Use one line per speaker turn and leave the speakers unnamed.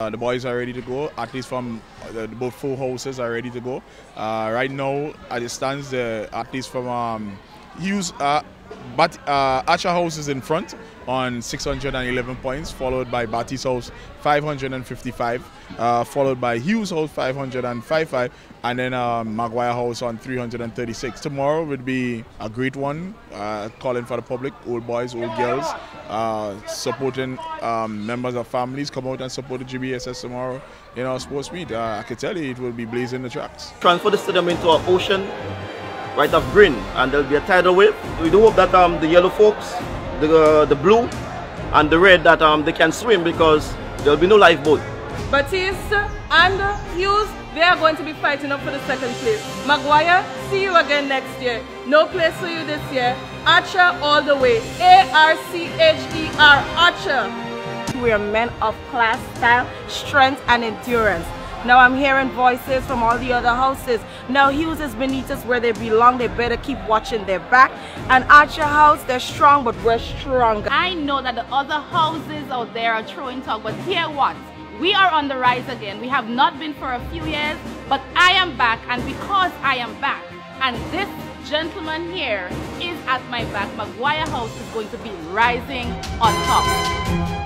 Uh, the boys are ready to go. At least from uh, the, both four houses are ready to go. Uh, right now, at the stands, the at least from um, Hughes, uh, but uh, Archer House is in front on 611 points, followed by Batiste House 555, uh, followed by Hughes House 555, and then um, Maguire House on 336. Tomorrow would be a great one, uh, calling for the public, old boys, old girls, uh, supporting um, members of families, come out and support the GBSS tomorrow in our sports meet. Uh, I can tell you it will be blazing the tracks.
Transfer the stadium into an ocean right of green and there'll be a tidal wave. We do hope that um, the yellow folks, the, uh, the blue and the red that um, they can swim because there'll be no lifeboat.
Batiste and Hughes, they are going to be fighting up for the second place. Maguire, see you again next year. No place for you this year. Archer all the way. A-R-C-H-E-R, Archer. We are men of class, style, strength and endurance. Now I'm hearing voices from all the other houses. Now Hughes us where they belong. They better keep watching their back. And Archer House, they're strong, but we're stronger.
I know that the other houses out there are throwing talk, but hear what? We are on the rise again. We have not been for a few years, but I am back. And because I am back, and this gentleman here is at my back, Maguire House is going to be rising on top.